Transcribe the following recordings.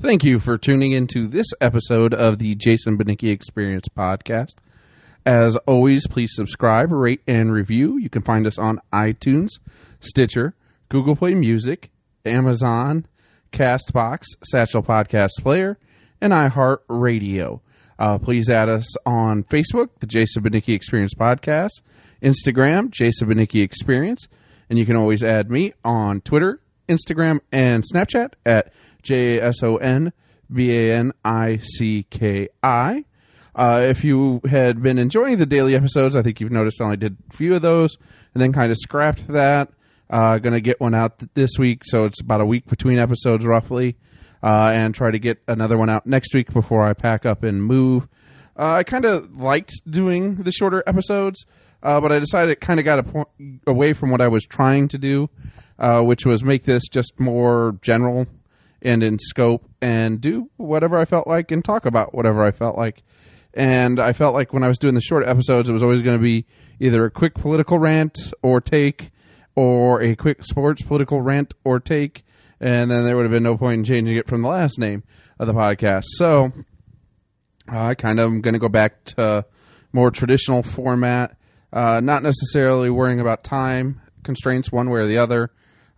Thank you for tuning into this episode of the Jason Banicki Experience podcast. As always, please subscribe, rate, and review. You can find us on iTunes, Stitcher, Google Play Music, Amazon, Castbox, Satchel Podcast Player, and iHeartRadio. Uh, please add us on Facebook, the Jason Banicki Experience Podcast, Instagram, Jason Banicki Experience, and you can always add me on Twitter, Instagram, and Snapchat at J S O N B A N I C K I. Uh, if you had been enjoying the daily episodes, I think you've noticed I only did a few of those and then kind of scrapped that. Uh, going to get one out th- this week, so it's about a week between episodes roughly, uh, and try to get another one out next week before I pack up and move. Uh, I kind of liked doing the shorter episodes, uh, but I decided it kind of got a point away from what I was trying to do, uh, which was make this just more general and in scope and do whatever I felt like and talk about whatever I felt like. And I felt like when I was doing the short episodes, it was always going to be either a quick political rant or take, or a quick sports political rant or take, and then there would have been no point in changing it from the last name of the podcast. So I kind of am going to go back to more traditional format, uh, not necessarily worrying about time constraints one way or the other,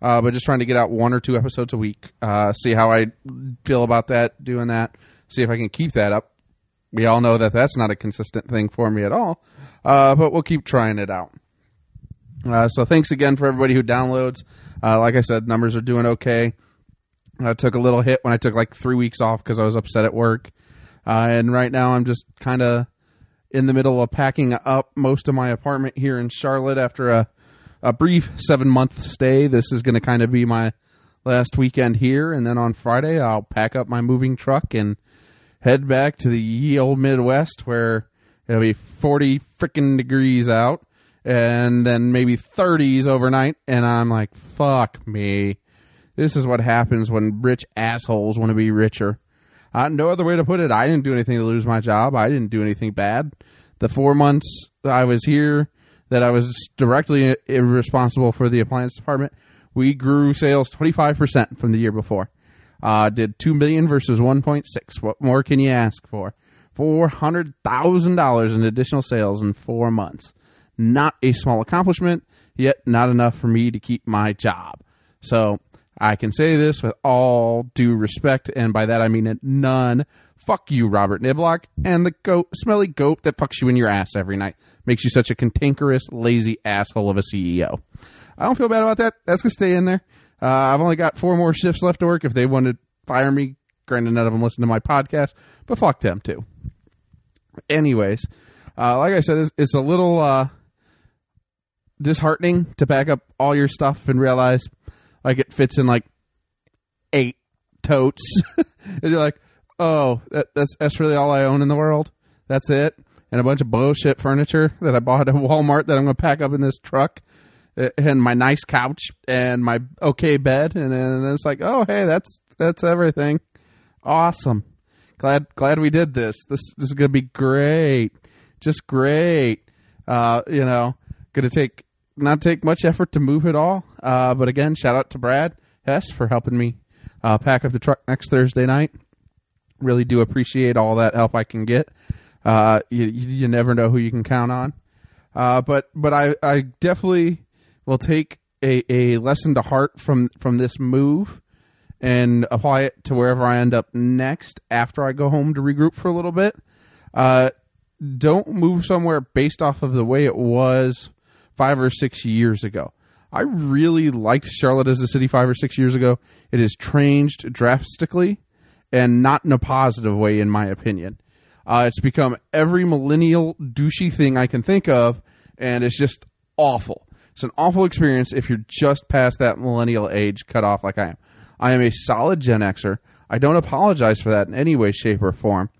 uh, but just trying to get out one or two episodes a week. Uh, see how I feel about that, doing that. See if I can keep that up. We all know that that's not a consistent thing for me at all, uh, but we'll keep trying it out. Uh, so thanks again for everybody who downloads. Uh, like I said, numbers are doing okay. I took a little hit when I took like three weeks off because I was upset at work, uh, and right now I'm just kind of in the middle of packing up most of my apartment here in Charlotte after a a brief seven month stay. This is going to kind of be my last weekend here, and then on Friday I'll pack up my moving truck and head back to the ye old Midwest where it'll be forty freaking degrees out, and then maybe thirties overnight, and I'm like, fuck me. This is what happens when rich assholes want to be richer. No other way to put it. I didn't do anything to lose my job. I didn't do anything bad. The four months I was here, that I was directly responsible for the appliance department, we grew sales 25% from the year before. Uh, did 2 million versus 1.6. What more can you ask for? $400,000 in additional sales in four months. Not a small accomplishment, yet not enough for me to keep my job. So I can say this with all due respect, and by that I mean none. Fuck you, Robert Niblock, and the goat, smelly goat that fucks you in your ass every night. Makes you such a cantankerous, lazy asshole of a CEO. I don't feel bad about that. That's gonna stay in there. Uh, I've only got four more shifts left to work. If they want to fire me, granted none of them listen to my podcast, but fuck them too. Anyways, uh, like I said, it's, it's a little uh, disheartening to pack up all your stuff and realize like it fits in like eight totes, and you're like, oh, that, that's that's really all I own in the world. That's it, and a bunch of bullshit furniture that I bought at Walmart that I'm gonna pack up in this truck, uh, and my nice couch and my okay bed, and then it's like, oh, hey, that's that's everything. Awesome. Glad glad we did this. This this is gonna be great. Just great. Uh, you know, gonna take not take much effort to move it all. Uh, but again, shout out to Brad Hess for helping me uh, pack up the truck next Thursday night. Really do appreciate all that help I can get. Uh, you, you never know who you can count on. Uh, but but I, I definitely will take a, a lesson to heart from from this move and apply it to wherever I end up next after I go home to regroup for a little bit. Uh, don't move somewhere based off of the way it was five or six years ago. I really liked Charlotte as a city five or six years ago. It has changed drastically and not in a positive way, in my opinion. Uh, it's become every millennial douchey thing I can think of, and it's just awful. It's an awful experience if you're just past that millennial age cut off like I am. I am a solid Gen Xer. I don't apologize for that in any way, shape, or form.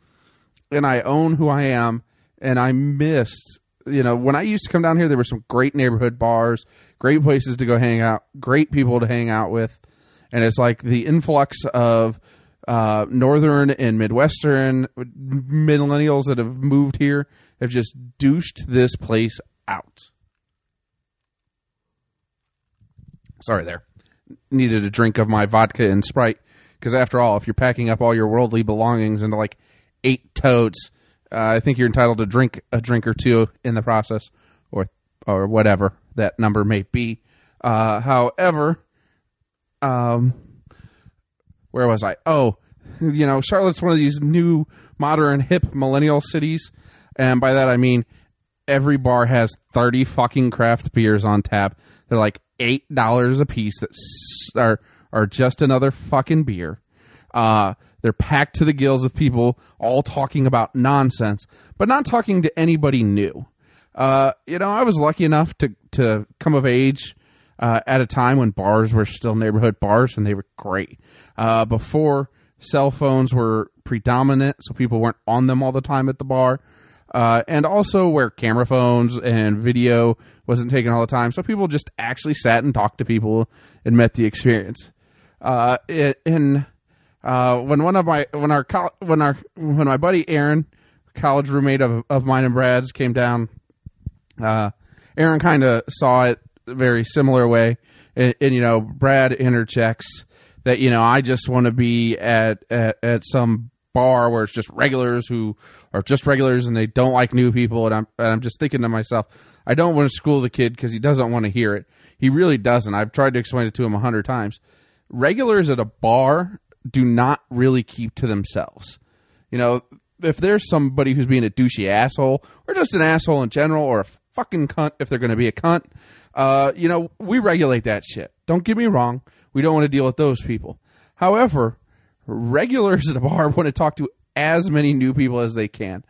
And I own who I am, and I missed you know, when I used to come down here, there were some great neighborhood bars, great places to go hang out, great people to hang out with, and it's like the influx of uh, northern and midwestern millennials that have moved here have just douched this place out. Sorry, there needed a drink of my vodka and Sprite Because after all, if you're packing up all your worldly belongings into like eight totes, uh, I think you're entitled to drink a drink or two in the process, or or whatever that number may be. Uh, however, um, where was I? Oh, you know, Charlotte's one of these new, modern, hip millennial cities, and by that I mean every bar has thirty fucking craft beers on tap. They're like eight dollars a piece. That are are just another fucking beer. Uh, they're packed to the gills with people all talking about nonsense, but not talking to anybody new. Uh, you know, I was lucky enough to to come of age uh, at a time when bars were still neighborhood bars, and they were great. Uh, before cell phones were predominant, so people weren't on them all the time at the bar, uh, and also where camera phones and video wasn't taken all the time, so people just actually sat and talked to people and met the experience. Uh, it, and uh, when one of my when our when our when my buddy Aaron, college roommate of of mine and Brad's, came down uh, Aaron kind of saw it very similar way, and, and you know, Brad interjects that you know I just want to be at, at at some bar where it's just regulars who are just regulars and they don't like new people, and I'm and I'm just thinking to myself, I don't want to school the kid because he doesn't want to hear it. He really doesn't. I've tried to explain it to him a hundred times. Regulars at a bar do not really keep to themselves. You know, if there's somebody who's being a douchey asshole or just an asshole in general or a fucking cunt if they're going to be a cunt, uh, you know, we regulate that shit. Don't get me wrong. We don't want to deal with those people. However, regulars at a bar want to talk to as many new people as they can.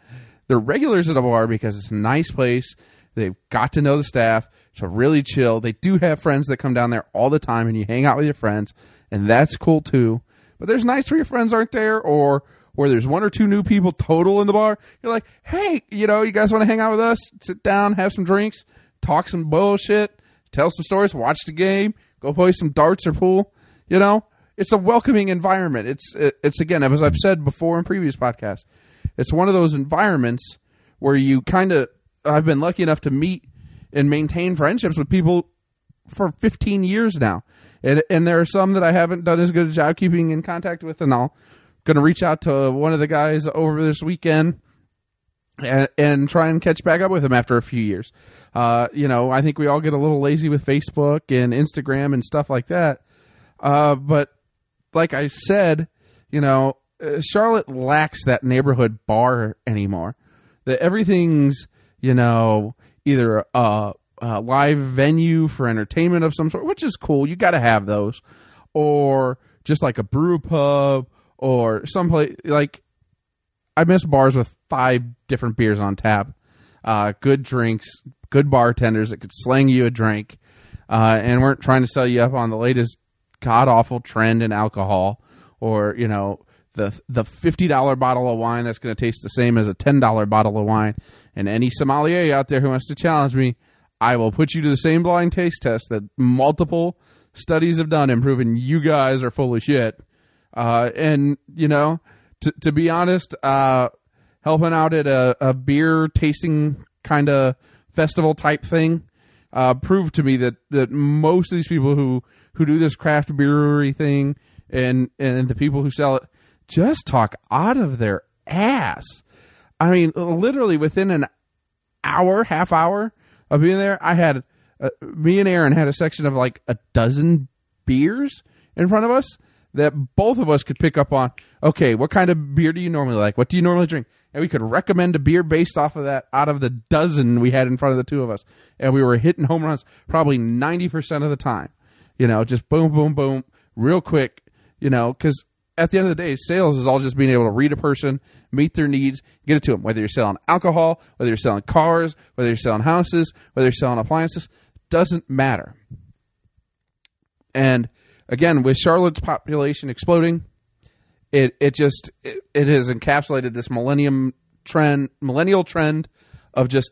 They're regulars at a bar because it's a nice place. They've got to know the staff. It's really chill. They do have friends that come down there all the time and you hang out with your friends, and that's cool too. But there's nights where your friends aren't there or where there's one or two new people total in the bar. You're like, hey, you know, you guys want to hang out with us? Sit down, have some drinks, talk some bullshit, tell some stories, watch the game, go play some darts or pool. You know, it's a welcoming environment. It's it's again, as I've said before in previous podcasts, it's one of those environments where you kind of. I've been lucky enough to meet and maintain friendships with people for 15 years now, and and there are some that I haven't done as good a job keeping in contact with, and I'll going to reach out to one of the guys over this weekend and, and try and catch back up with him after a few years. Uh, you know, I think we all get a little lazy with Facebook and Instagram and stuff like that. Uh, but like I said, you know, uh, Charlotte lacks that neighborhood bar anymore. That everything's, you know, either a, a live venue for entertainment of some sort, which is cool. You got to have those, or just like a brew pub or someplace like I miss bars with five different beers on tap, uh, good drinks, good bartenders that could slang you a drink, uh, and weren't trying to sell you up on the latest god awful trend in alcohol or you know the the fifty dollar bottle of wine that's going to taste the same as a ten dollar bottle of wine. And any sommelier out there who wants to challenge me, I will put you to the same blind taste test that multiple studies have done and proven you guys are full of shit. Uh, and you know, t- to be honest, uh, helping out at a, a beer tasting kind of festival type thing uh, proved to me that that most of these people who who do this craft brewery thing and and the people who sell it just talk out of their ass. I mean, literally within an hour, half hour of being there, I had uh, me and Aaron had a section of like a dozen beers in front of us that both of us could pick up on. Okay, what kind of beer do you normally like? What do you normally drink? And we could recommend a beer based off of that out of the dozen we had in front of the two of us. And we were hitting home runs probably 90% of the time. You know, just boom, boom, boom, real quick, you know, because at the end of the day, sales is all just being able to read a person, meet their needs, get it to them. Whether you're selling alcohol, whether you're selling cars, whether you're selling houses, whether you're selling appliances, doesn't matter. And again, with Charlotte's population exploding, it it just it, it has encapsulated this millennium trend, millennial trend of just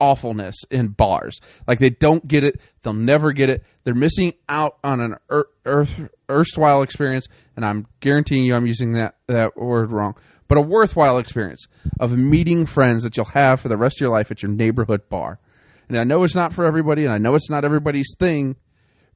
awfulness in bars. Like they don't get it, they'll never get it. They're missing out on an earth, erstwhile experience, and I'm guaranteeing you, I'm using that that word wrong. But a worthwhile experience of meeting friends that you'll have for the rest of your life at your neighborhood bar. And I know it's not for everybody, and I know it's not everybody's thing,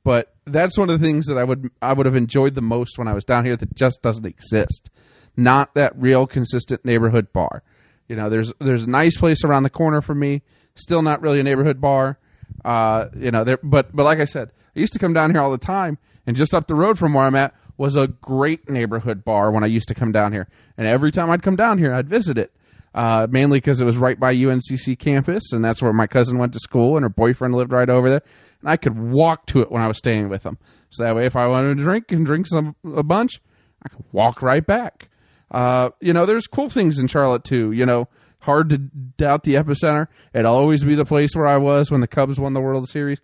But that's one of the things that I would I would have enjoyed the most when I was down here that just doesn't exist. Not that real consistent neighborhood bar. You know, there's there's a nice place around the corner for me. Still not really a neighborhood bar. Uh, you know, there but but like I said, I used to come down here all the time, and just up the road from where I'm at was a great neighborhood bar when I used to come down here. And every time I'd come down here, I'd visit it. Uh, mainly because it was right by UNCC campus, and that's where my cousin went to school, and her boyfriend lived right over there. And I could walk to it when I was staying with them. So that way, if I wanted to drink and drink some a bunch, I could walk right back. Uh, you know, there's cool things in Charlotte too. You know, hard to doubt the epicenter. It'll always be the place where I was when the Cubs won the World Series.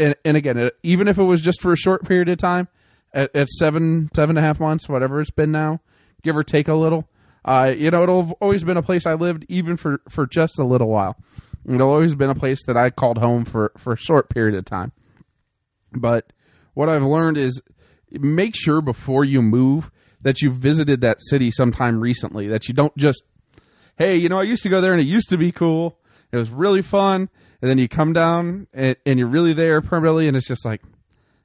And, and again, it, even if it was just for a short period of time, at, at seven seven and a half months, whatever it's been now, give or take a little. Uh, you know, it'll always been a place I lived, even for for just a little while. It'll always been a place that I called home for for a short period of time. But what I've learned is make sure before you move that you've visited that city sometime recently. That you don't just, hey, you know, I used to go there and it used to be cool. It was really fun. And then you come down and, and you're really there permanently, and it's just like,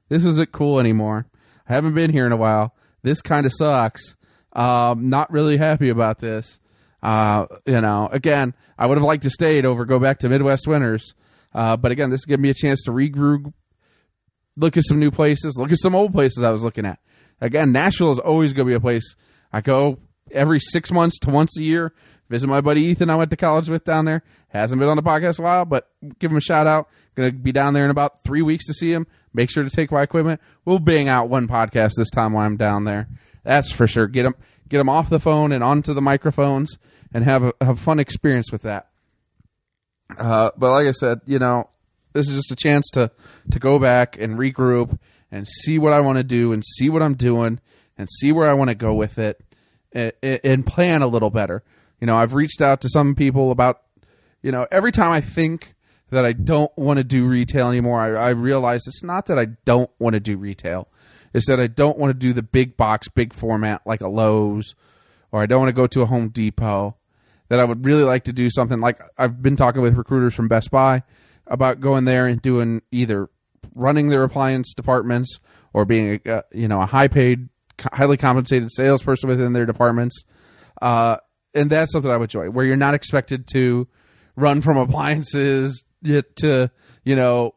this isn't cool anymore. I haven't been here in a while. This kind of sucks. Um, not really happy about this. Uh, you know, again, I would have liked to stay over, go back to Midwest Winters. Uh, but again, this gave me a chance to regroup, look at some new places, look at some old places I was looking at. Again, Nashville is always going to be a place I go every six months to once a year. Visit my buddy Ethan I went to college with down there. Hasn't been on the podcast a while, but give him a shout out. Going to be down there in about three weeks to see him. Make sure to take my equipment. We'll bang out one podcast this time while I'm down there. That's for sure. Get him, get him off the phone and onto the microphones, and have a have fun experience with that. Uh, but like I said, you know, this is just a chance to to go back and regroup and see what I want to do and see what I'm doing and see where I want to go with it and, and plan a little better. You know, I've reached out to some people about, you know, every time I think that I don't want to do retail anymore, I, I realize it's not that I don't want to do retail. It's that I don't want to do the big box, big format like a Lowe's, or I don't want to go to a Home Depot. That I would really like to do something like I've been talking with recruiters from Best Buy about going there and doing either running their appliance departments or being a, you know a high paid, highly compensated salesperson within their departments. Uh, and that's something I would enjoy, where you're not expected to run from appliances to you know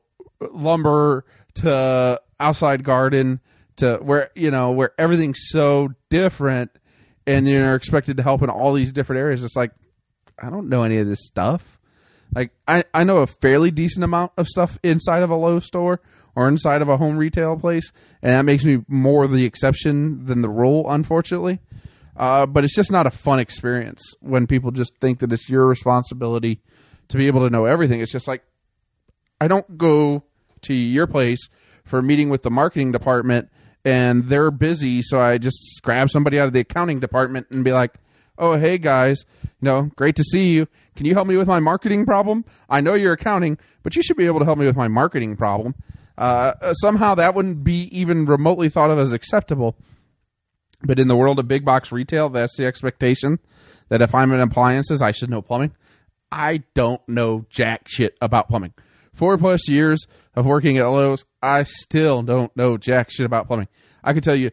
lumber to outside garden to where you know where everything's so different and you're expected to help in all these different areas. It's like i don't know any of this stuff. Like i, I know a fairly decent amount of stuff inside of a low store or inside of a home retail place and that makes me more the exception than the rule unfortunately. Uh, but it's just not a fun experience when people just think that it's your responsibility to be able to know everything. It's just like I don't go to your place for a meeting with the marketing department and they're busy, so I just grab somebody out of the accounting department and be like, "Oh, hey guys, you know, great to see you. Can you help me with my marketing problem? I know you're accounting, but you should be able to help me with my marketing problem." Uh, somehow that wouldn't be even remotely thought of as acceptable. But in the world of big box retail, that's the expectation that if I'm in appliances, I should know plumbing. I don't know jack shit about plumbing. Four plus years of working at Lowe's, I still don't know jack shit about plumbing. I can tell you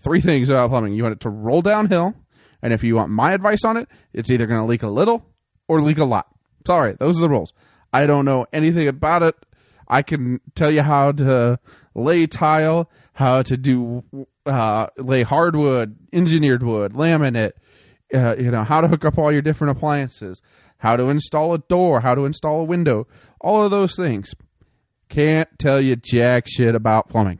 three things about plumbing. You want it to roll downhill, and if you want my advice on it, it's either going to leak a little or leak a lot. Sorry, those are the rules. I don't know anything about it. I can tell you how to lay tile, how to do uh, lay hardwood, engineered wood, laminate, uh, you know, how to hook up all your different appliances, how to install a door, how to install a window, all of those things. Can't tell you jack shit about plumbing.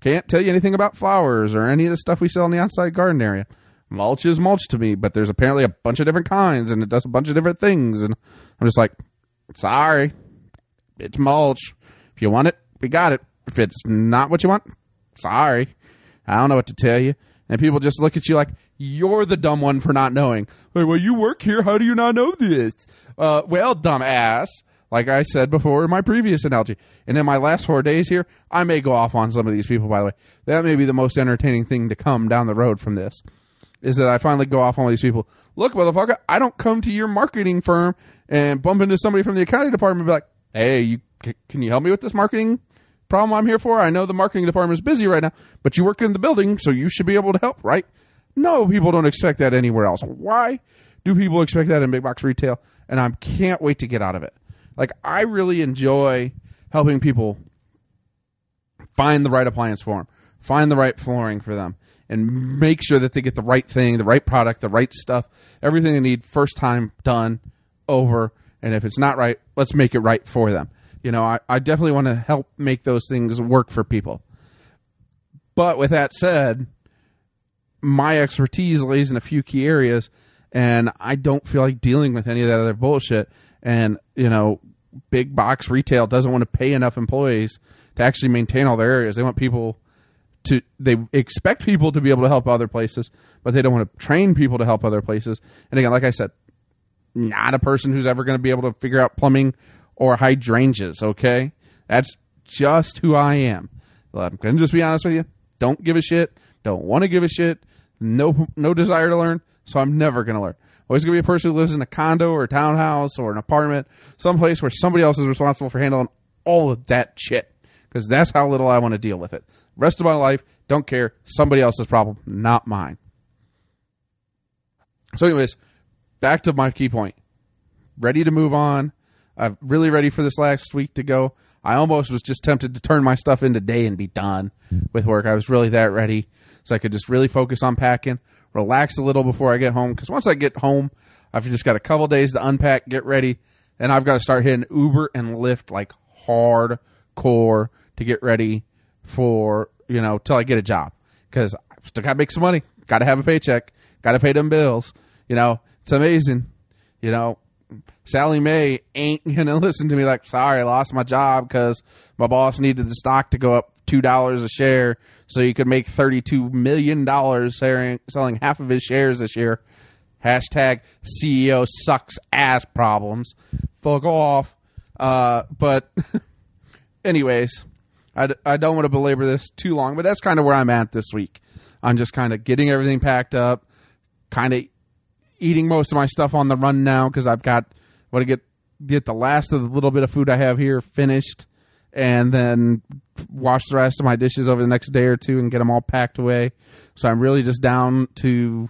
Can't tell you anything about flowers or any of the stuff we sell in the outside garden area. Mulch is mulch to me, but there's apparently a bunch of different kinds and it does a bunch of different things. And I'm just like, sorry, it's mulch. If you want it, we got it. If it's not what you want, sorry. I don't know what to tell you. And people just look at you like you're the dumb one for not knowing. Like, well, you work here. How do you not know this? Uh, well, dumb ass. Like I said before in my previous analogy. And in my last four days here, I may go off on some of these people, by the way. That may be the most entertaining thing to come down the road from this. Is that I finally go off on these people. Look, motherfucker, I don't come to your marketing firm and bump into somebody from the accounting department and be like, hey, you, can you help me with this marketing problem I'm here for. I know the marketing department is busy right now, but you work in the building, so you should be able to help, right? No, people don't expect that anywhere else. Why do people expect that in big box retail? And I can't wait to get out of it. Like, I really enjoy helping people find the right appliance for them, find the right flooring for them, and make sure that they get the right thing, the right product, the right stuff, everything they need first time done over. And if it's not right, let's make it right for them. You know, I, I definitely want to help make those things work for people. But with that said, my expertise lays in a few key areas, and I don't feel like dealing with any of that other bullshit. And, you know, big box retail doesn't want to pay enough employees to actually maintain all their areas. They want people to they expect people to be able to help other places, but they don't want to train people to help other places. And again, like I said, not a person who's ever going to be able to figure out plumbing or hydrangeas, okay? That's just who I am. I'm going to just be honest with you. Don't give a shit. Don't want to give a shit. No no desire to learn, so I'm never going to learn. Always going to be a person who lives in a condo or a townhouse or an apartment, someplace where somebody else is responsible for handling all of that shit because that's how little I want to deal with it. Rest of my life, don't care. Somebody else's problem, not mine. So, anyways, back to my key point. Ready to move on. I'm really ready for this last week to go. I almost was just tempted to turn my stuff into day and be done with work. I was really that ready, so I could just really focus on packing, relax a little before I get home. Because once I get home, I've just got a couple days to unpack, get ready, and I've got to start hitting Uber and Lyft like hardcore to get ready for you know till I get a job because I still got to make some money, got to have a paycheck, got to pay them bills. You know, it's amazing. You know, Sallie Mae ain't gonna listen to me like, sorry, I lost my job because my boss needed the stock to go up two dollars a share so he could make thirty-two million dollars selling half of his shares this year. Hashtag CEO sucks ass problems. Fuck off. Uh, but, anyways, I, I don't want to belabor this too long, but that's kind of where I'm at this week. I'm just kind of getting everything packed up, kind of eating most of my stuff on the run now because I've got want to get get the last of the little bit of food I have here finished, and then wash the rest of my dishes over the next day or two and get them all packed away. So I'm really just down to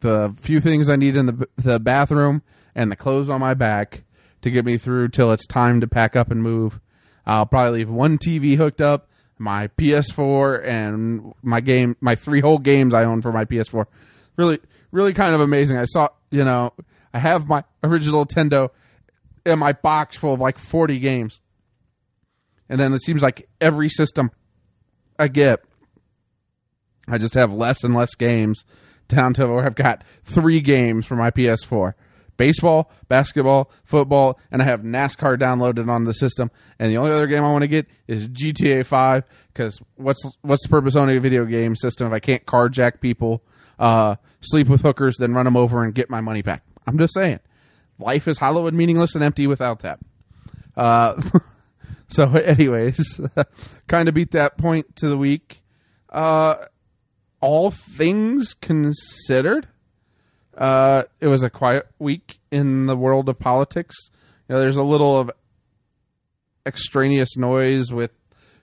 the few things I need in the the bathroom and the clothes on my back to get me through till it's time to pack up and move. I'll probably leave one TV hooked up, my PS4, and my game, my three whole games I own for my PS4. Really, really kind of amazing. I saw, you know, I have my original Nintendo in my box full of like 40 games. And then it seems like every system I get, I just have less and less games down to where I've got three games for my PS4 baseball, basketball, football, and I have NASCAR downloaded on the system. And the only other game I want to get is GTA Five because what's what's the purpose of a video game system if I can't carjack people, uh, sleep with hookers, then run them over and get my money back? I'm just saying, life is hollow and meaningless and empty without that. Uh, so, anyways, kind of beat that point to the week. Uh, all things considered uh, it was a quiet week in the world of politics. You know, there's a little of extraneous noise with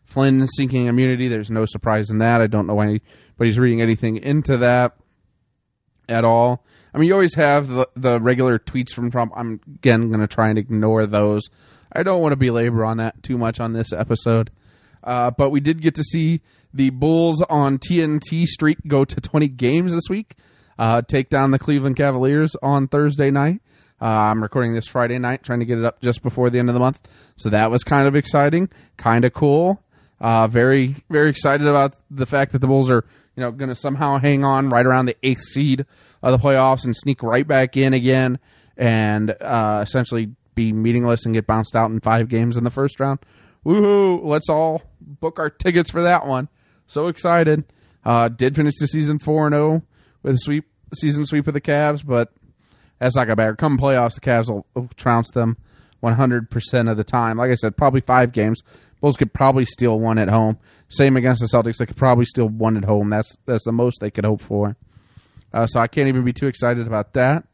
Flynn seeking immunity. There's no surprise in that. I don't know why anybody's reading anything into that at all. I mean, you always have the, the regular tweets from Trump. I'm again going to try and ignore those. I don't want to belabor on that too much on this episode. Uh, but we did get to see the Bulls on TNT Street go to 20 games this week uh, take down the Cleveland Cavaliers on Thursday night. Uh, I'm recording this Friday night, trying to get it up just before the end of the month. So that was kind of exciting, kind of cool. Uh, very, very excited about the fact that the Bulls are, you know, going to somehow hang on right around the eighth seed of the playoffs and sneak right back in again, and uh, essentially be meaningless and get bounced out in five games in the first round. Woohoo! Let's all book our tickets for that one. So excited. Uh, did finish the season four and zero oh with a sweep season sweep of the Cavs, but that's not gonna matter. Come playoffs, the Cavs will, will trounce them 100 percent of the time. Like I said, probably five games. Bulls could probably steal one at home. Same against the Celtics, they could probably steal one at home. That's that's the most they could hope for. Uh, so I can't even be too excited about that.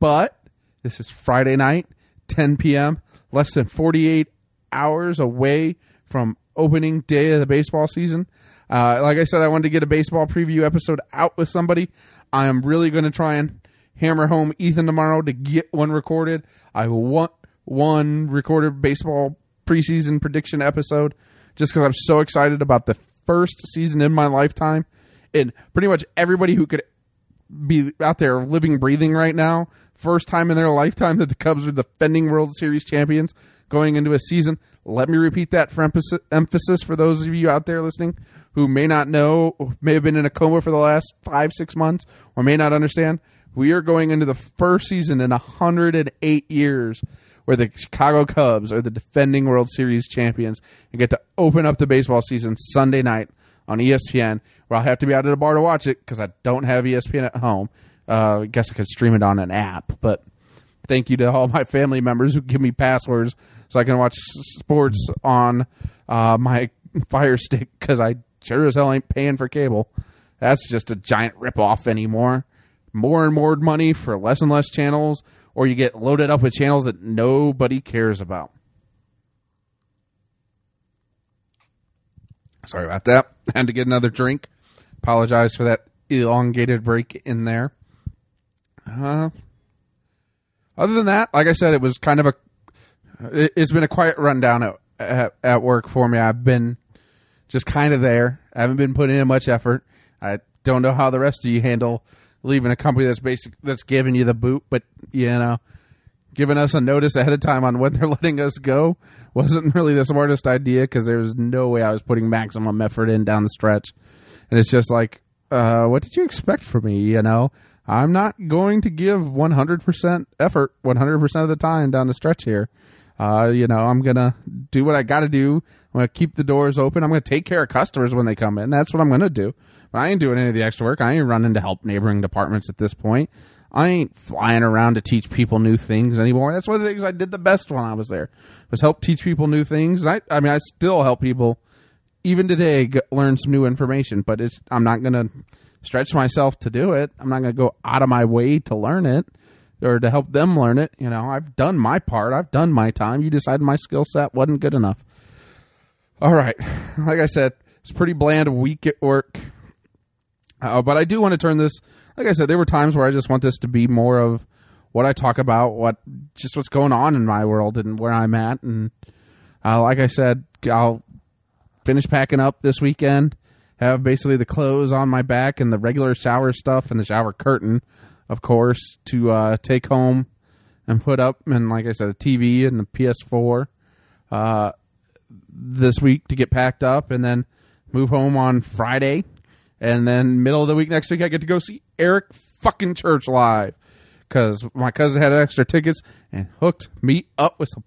But this is Friday night, 10 p.m., less than 48 hours away from opening day of the baseball season. Uh, like I said, I wanted to get a baseball preview episode out with somebody. I am really going to try and hammer home Ethan tomorrow to get one recorded. I want one recorded baseball preseason prediction episode just because I'm so excited about the first season in my lifetime. And pretty much everybody who could be out there living, breathing right now, first time in their lifetime that the Cubs are defending World Series champions going into a season. Let me repeat that for emphasis for those of you out there listening who may not know, may have been in a coma for the last five, six months, or may not understand. We are going into the first season in 108 years where the Chicago Cubs are the defending World Series champions and get to open up the baseball season Sunday night on ESPN, where I'll have to be out at a bar to watch it because I don't have ESPN at home. Uh, I guess I could stream it on an app, but thank you to all my family members who give me passwords so I can watch sports on uh, my Fire Stick because I sure as hell ain't paying for cable. That's just a giant ripoff anymore. More and more money for less and less channels, or you get loaded up with channels that nobody cares about. Sorry about that. Had to get another drink. Apologize for that elongated break in there. Uh, other than that, like I said, it was kind of a. It's been a quiet rundown at, at, at work for me. I've been just kind of there. I haven't been putting in much effort. I don't know how the rest of you handle leaving a company that's basic that's giving you the boot, but you know, giving us a notice ahead of time on when they're letting us go wasn't really the smartest idea because there was no way I was putting maximum effort in down the stretch. And it's just like, uh, what did you expect from me? You know, I'm not going to give 100% effort 100% of the time down the stretch here. Uh, you know, I'm going to do what I got to do. I'm going to keep the doors open. I'm going to take care of customers when they come in. That's what I'm going to do. But I ain't doing any of the extra work. I ain't running to help neighboring departments at this point. I ain't flying around to teach people new things anymore. That's one of the things I did the best when I was there was help teach people new things. And I, I mean, I still help people even today learn some new information. But it's I'm not gonna stretch myself to do it. I'm not gonna go out of my way to learn it or to help them learn it. You know, I've done my part. I've done my time. You decided my skill set wasn't good enough. All right, like I said, it's pretty bland week at work. Uh, but I do want to turn this like I said, there were times where I just want this to be more of what I talk about, what just what's going on in my world and where I'm at. And uh, like I said, I'll finish packing up this weekend. Have basically the clothes on my back and the regular shower stuff and the shower curtain, of course, to uh, take home and put up. And like I said, a TV and the PS4 uh, this week to get packed up, and then move home on Friday and then middle of the week next week, I get to go see Eric fucking Church live because my cousin had extra tickets and hooked me up with some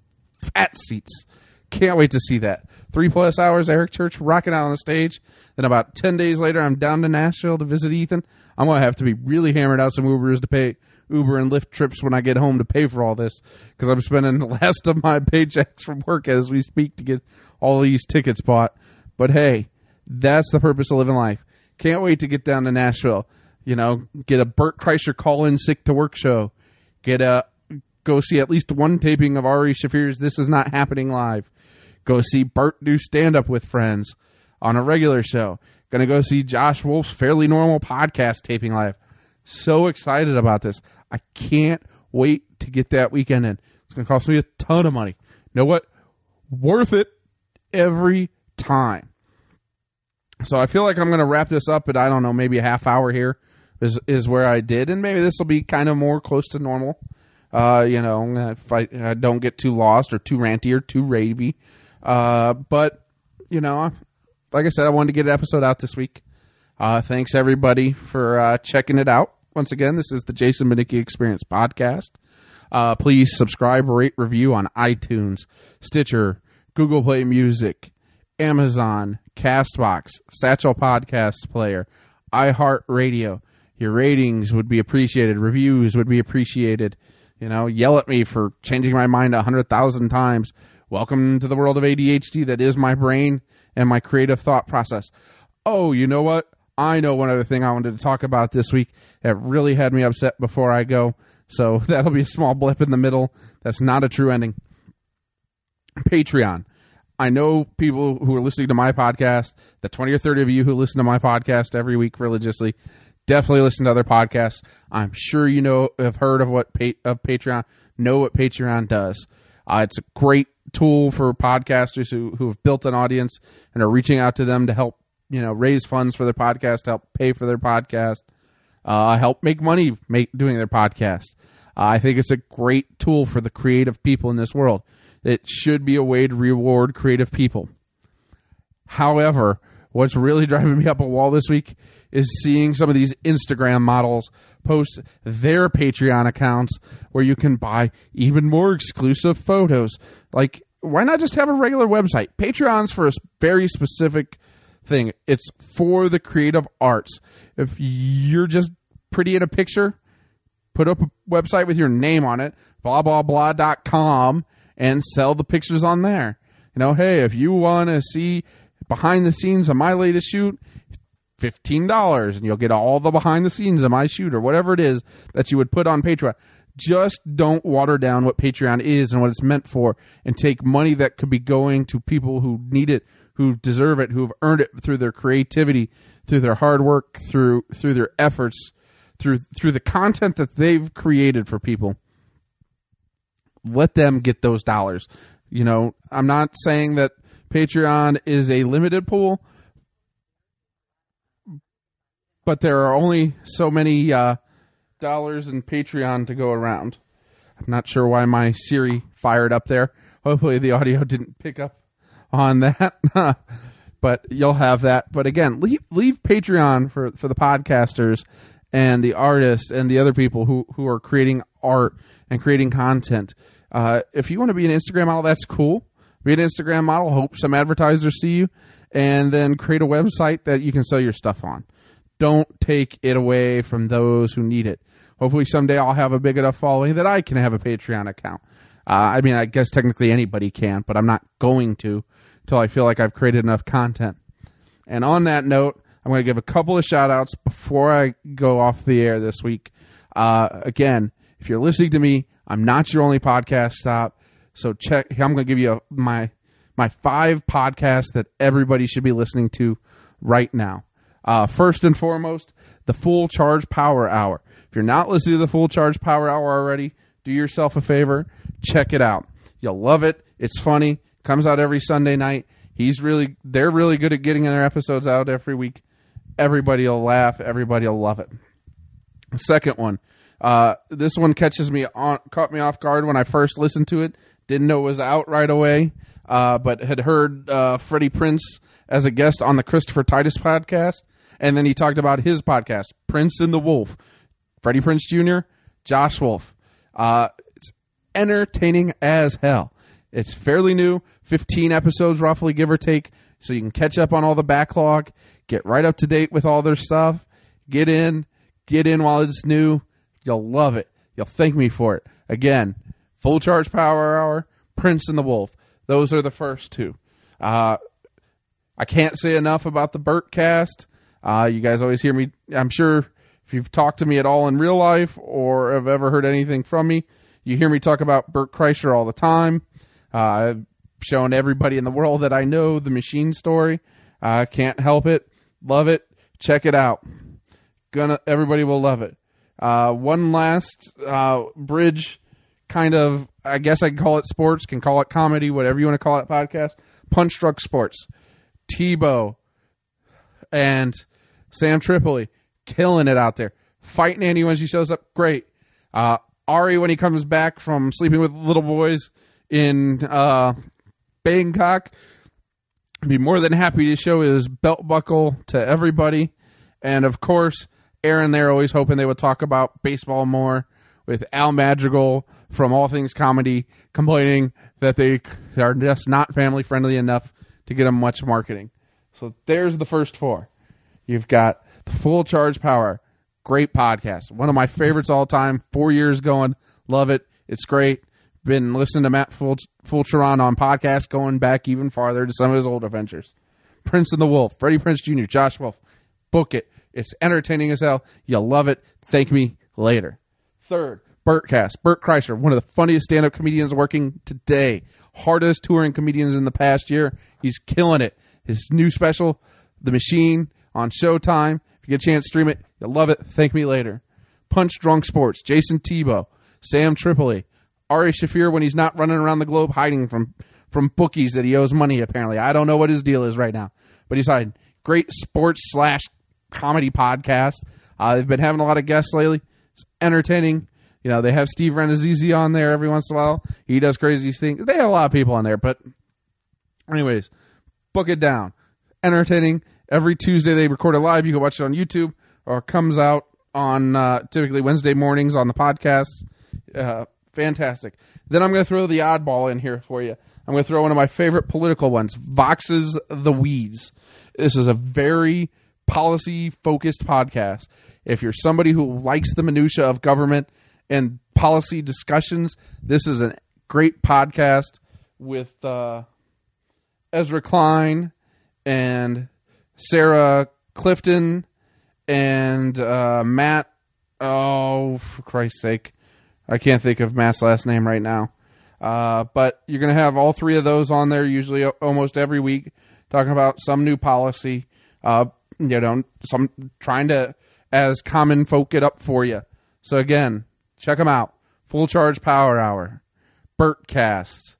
fat seats. Can't wait to see that. Three plus hours, Eric Church rocking out on the stage. Then about 10 days later, I'm down to Nashville to visit Ethan. I'm going to have to be really hammered out some Ubers to pay Uber and Lyft trips when I get home to pay for all this because I'm spending the last of my paychecks from work as we speak to get all these tickets bought. But hey, that's the purpose of living life. Can't wait to get down to Nashville. You know, get a Bert Kreischer call in sick to work show. Get a go see at least one taping of Ari Shaffir's This Is Not Happening Live. Go see Bert do stand up with friends on a regular show. Gonna go see Josh Wolf's Fairly Normal podcast taping live. So excited about this. I can't wait to get that weekend in. It's gonna cost me a ton of money. know what? Worth it every time. So I feel like I'm going to wrap this up, but I don't know, maybe a half hour here is is where I did, and maybe this will be kind of more close to normal. Uh, you know, if I, I, don't get too lost or too ranty or too ravey. Uh, but you know, like I said, I wanted to get an episode out this week. Uh, thanks everybody for uh, checking it out. Once again, this is the Jason Banicki Experience podcast. Uh, please subscribe, rate, review on iTunes, Stitcher, Google Play Music, Amazon, Castbox, Satchel Podcast Player, iHeartRadio. Your ratings would be appreciated. Reviews would be appreciated. You know, yell at me for changing my mind a hundred thousand times. Welcome to the world of ADHD. That is my brain and my creative thought process. Oh, you know what? I know one other thing I wanted to talk about this week that really had me upset before I go. So that'll be a small blip in the middle. That's not a true ending. Patreon. I know people who are listening to my podcast, the 20 or 30 of you who listen to my podcast every week religiously, definitely listen to other podcasts. I'm sure you know have heard of what of Patreon, know what Patreon does. Uh, it's a great tool for podcasters who who have built an audience and are reaching out to them to help you know raise funds for their podcast, help pay for their podcast, uh, help make money make doing their podcast. Uh, I think it's a great tool for the creative people in this world. It should be a way to reward creative people. However, what's really driving me up a wall this week is seeing some of these Instagram models post their Patreon accounts where you can buy even more exclusive photos. Like, why not just have a regular website? Patreon's for a very specific thing. It's for the creative arts. If you're just pretty in a picture, put up a website with your name on it, blah blah blah.com and sell the pictures on there. You know, hey, if you want to see behind the scenes of my latest shoot, $15 and you'll get all the behind the scenes of my shoot or whatever it is that you would put on Patreon. Just don't water down what Patreon is and what it's meant for and take money that could be going to people who need it, who deserve it, who have earned it through their creativity, through their hard work, through through their efforts, through through the content that they've created for people. Let them get those dollars. You know, I'm not saying that Patreon is a limited pool, but there are only so many uh, dollars in Patreon to go around. I'm not sure why my Siri fired up there. Hopefully, the audio didn't pick up on that. but you'll have that. But again, leave leave Patreon for for the podcasters and the artists and the other people who who are creating art and creating content. Uh, if you want to be an Instagram model, that's cool. Be an Instagram model. Hope some advertisers see you, and then create a website that you can sell your stuff on. Don't take it away from those who need it. Hopefully, someday I'll have a big enough following that I can have a Patreon account. Uh, I mean, I guess technically anybody can, but I'm not going to until I feel like I've created enough content. And on that note, I'm going to give a couple of shout outs before I go off the air this week. Uh, again, if you're listening to me, I'm not your only podcast stop. So check. I'm going to give you a, my my five podcasts that everybody should be listening to right now. Uh, first and foremost, the Full Charge Power Hour. If you're not listening to the Full Charge Power Hour already, do yourself a favor, check it out. You'll love it. It's funny. Comes out every Sunday night. He's really they're really good at getting their episodes out every week. Everybody will laugh. Everybody will love it. Second one. Uh, this one catches me on caught me off guard when I first listened to it. Didn't know it was out right away, uh, but had heard uh, Freddie Prinze as a guest on the Christopher Titus podcast, and then he talked about his podcast, Prinze and the Wolf. Freddie Prinze Jr., Josh Wolf. Uh, it's entertaining as hell. It's fairly new, 15 episodes roughly, give or take, so you can catch up on all the backlog, get right up to date with all their stuff, get in, get in while it's new. You'll love it. You'll thank me for it. Again, Full Charge Power Hour, Prinze and the Wolf. Those are the first two. Uh, I can't say enough about the Bertcast. Uh, you guys always hear me. I'm sure if you've talked to me at all in real life or have ever heard anything from me, you hear me talk about Bert Kreischer all the time. Uh, I've shown everybody in the world that I know the machine story. I uh, can't help it. Love it. Check it out. Gonna everybody will love it. Uh, one last uh, bridge, kind of. I guess I can call it sports. Can call it comedy. Whatever you want to call it. Podcast. Punch Drunk Sports. Tebow and Sam Tripoli killing it out there. Fighting Annie when she shows up, great. Uh, Ari when he comes back from sleeping with little boys in uh, Bangkok, be more than happy to show his belt buckle to everybody. And of course, Aaron there always hoping they would talk about baseball more with Al Madrigal from All Things Comedy complaining that they are just not family friendly enough to get them much marketing. So there's the first four. You've got the Full Charge Power, great podcast, one of my favorites all time. Four years going, love it. It's great. Been listening to Matt Ful- Fulchiron on podcast, going back even farther to some of his old adventures. Prinze and the Wolf, Freddie Prinze Jr., Josh Wolf. Book it. It's entertaining as hell. You'll love it. Thank me later. Third, Bertcast, Bert Kreischer, one of the funniest stand up comedians working today. Hardest touring comedians in the past year. He's killing it. His new special, The Machine, on Showtime. If you get a chance, stream it. You'll love it. Thank me later. Punch Drunk Sports, Jason Tebow, Sam Tripoli, Ari Shaffir when he's not running around the globe hiding from from bookies that he owes money. Apparently, I don't know what his deal is right now, but he's hiding. Great sports slash comedy podcast. Uh, they've been having a lot of guests lately. It's entertaining. You know, they have Steve Rannazzisi on there every once in a while. He does crazy things. They have a lot of people on there, but anyways, book it down. Entertaining. Every Tuesday they record it live. You can watch it on YouTube or comes out on uh, typically Wednesday mornings on the podcast. Uh, fantastic. Then I'm going to throw the oddball in here for you. I'm going to throw one of my favorite political ones, Vox's The Weeds. This is a very policy focused podcast. If you're somebody who likes the minutia of government and policy discussions, this is a great podcast with uh, Ezra Klein and Sarah Clifton and uh, Matt. Oh, for Christ's sake. I can't think of Matt's last name right now. Uh, but you're going to have all three of those on there usually almost every week talking about some new policy. Uh, you know, some trying to, as common folk, get up for you. So again, check them out. Full Charge Power Hour, Bertcast,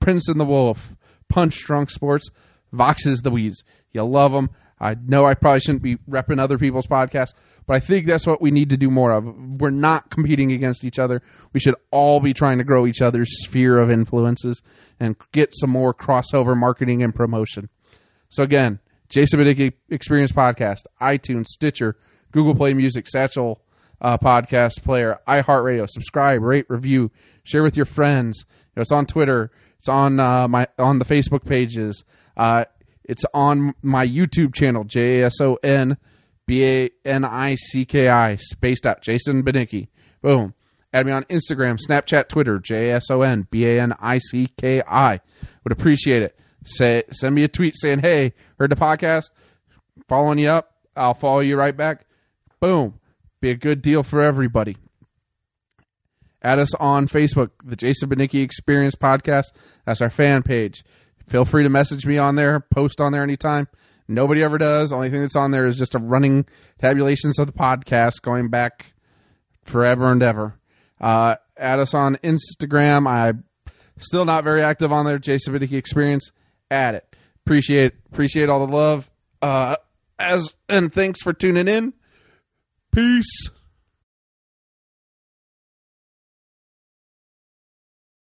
Prinze and the Wolf, Punch Drunk Sports, Vox's the Weeds. You'll love them. I know I probably shouldn't be repping other people's podcasts, but I think that's what we need to do more of. We're not competing against each other. We should all be trying to grow each other's sphere of influences and get some more crossover marketing and promotion. So again, Jason Banicki Experience Podcast, iTunes, Stitcher, Google Play Music, Satchel uh, Podcast Player, iHeartRadio. Subscribe, rate, review, share with your friends. You know, it's on Twitter. It's on uh, my on the Facebook pages. Uh, it's on my YouTube channel, J A S O N B A N I C K I, spaced out, Jason Banicki. Boom. Add me on Instagram, Snapchat, Twitter, J A S O N B A N I C K I. Would appreciate it. Say, send me a tweet saying, "Hey, heard the podcast, following you up. I'll follow you right back." Boom, be a good deal for everybody. Add us on Facebook, the Jason Banicki Experience Podcast. That's our fan page. Feel free to message me on there, post on there anytime. Nobody ever does. Only thing that's on there is just a running tabulations of the podcast going back forever and ever. Uh, add us on Instagram. I'm still not very active on there. Jason Banicki Experience Add it. Appreciate appreciate all the love. Uh, as and thanks for tuning in. Peace.